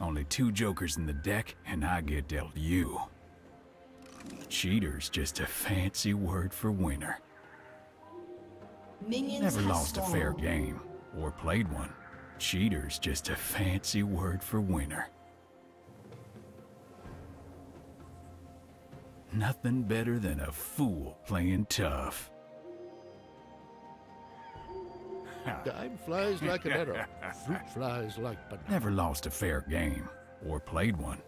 Only two jokers in the deck, and I get dealt you. Cheater's just a fancy word for winner. Minions Never lost a fair game, or played one. Cheater's just a fancy word for winner. Nothing better than a fool playing tough. Time flies like an arrow. Fruit flies like banana. Never lost a fair game, or played one.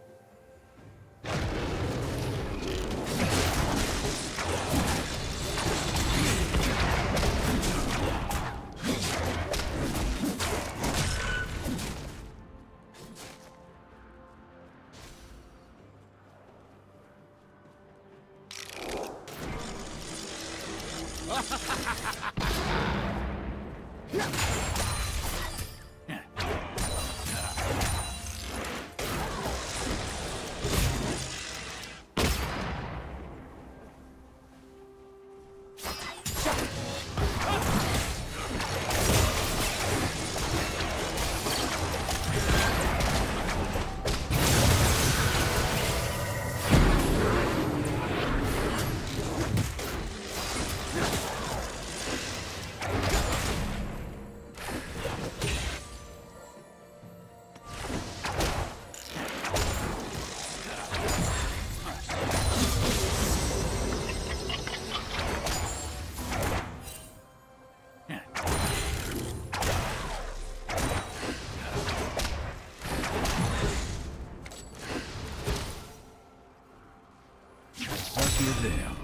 Lucky of them.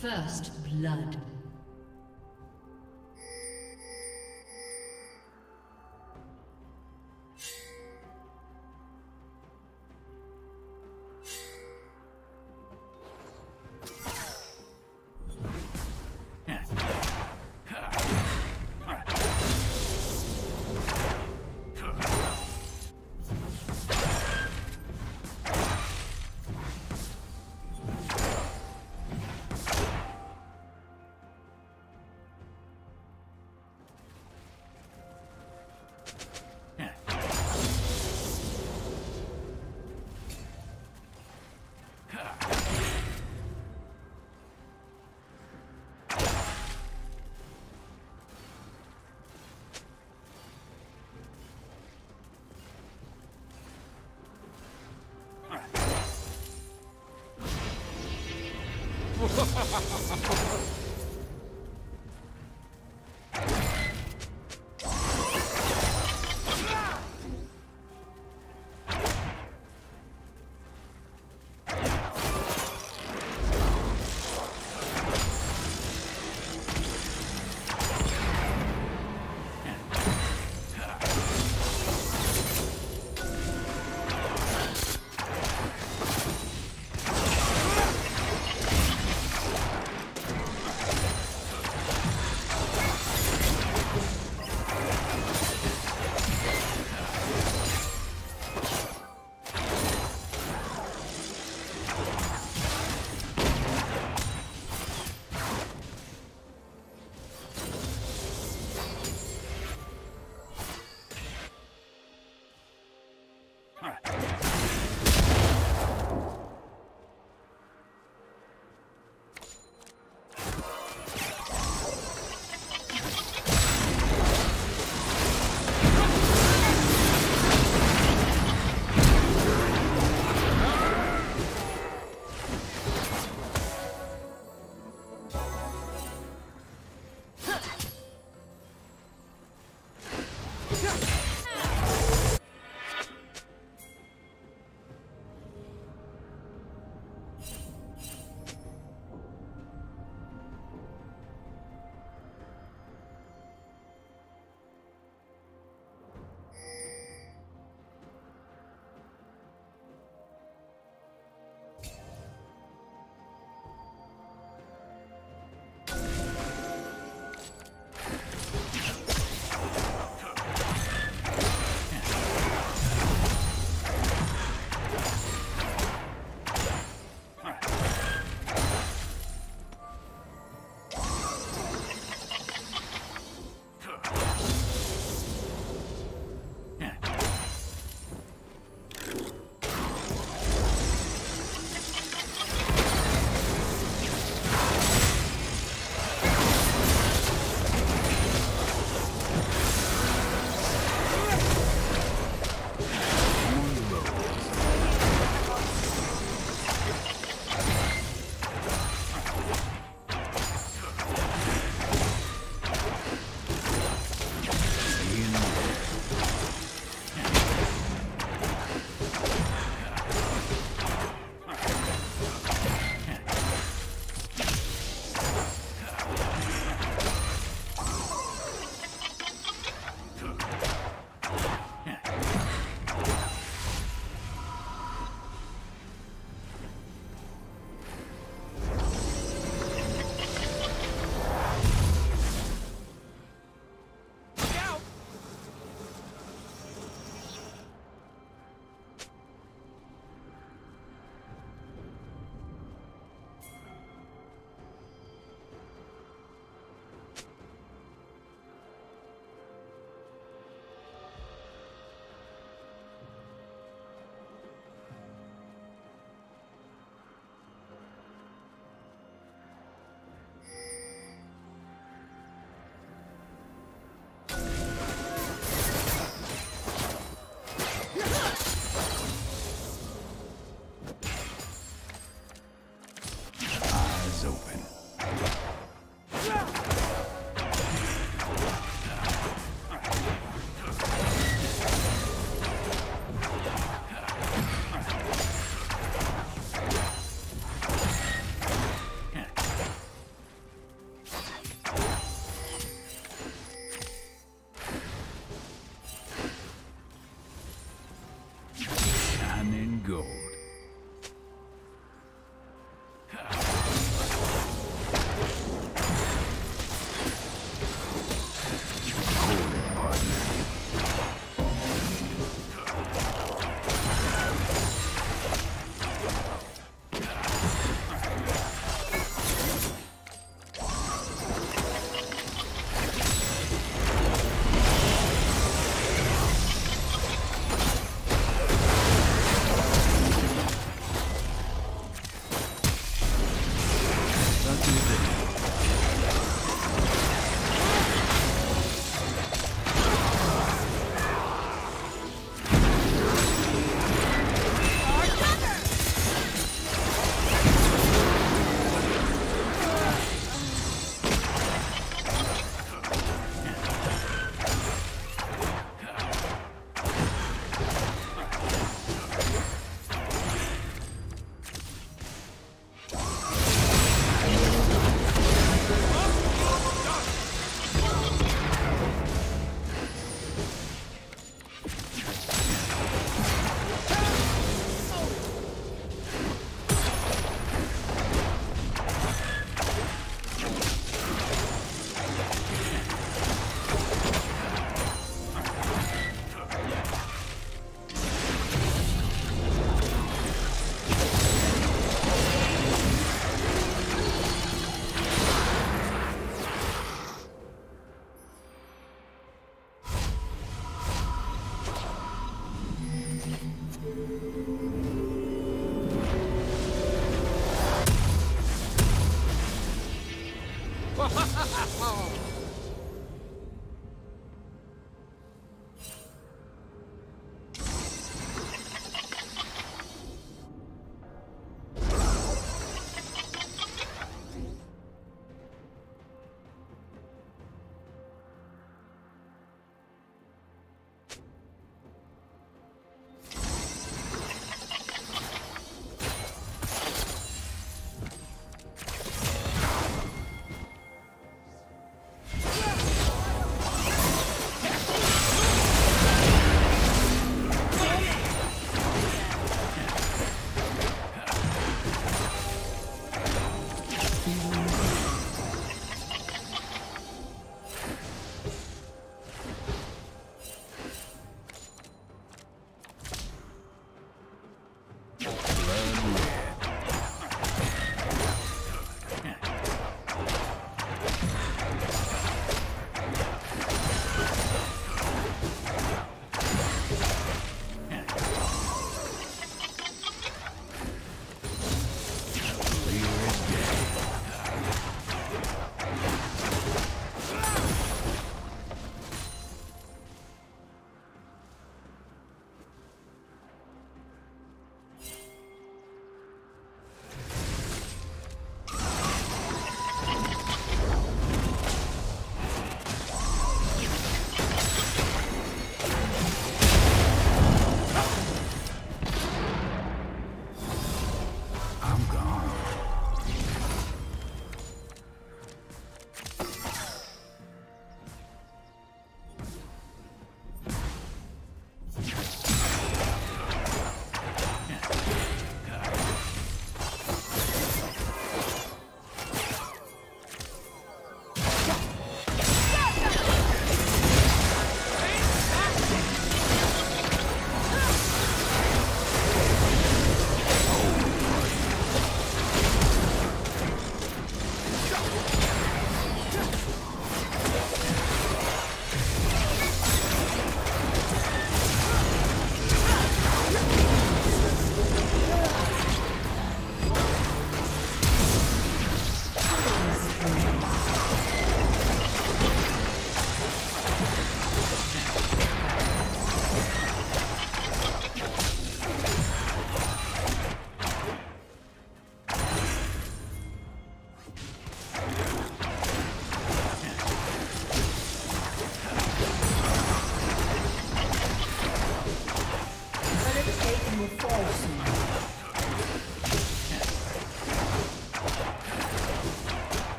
First blood. Ha ha ha ha ha!